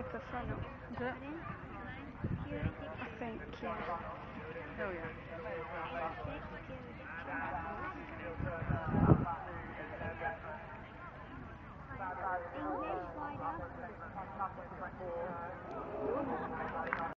front of it. I think, yeah. Oh yeah.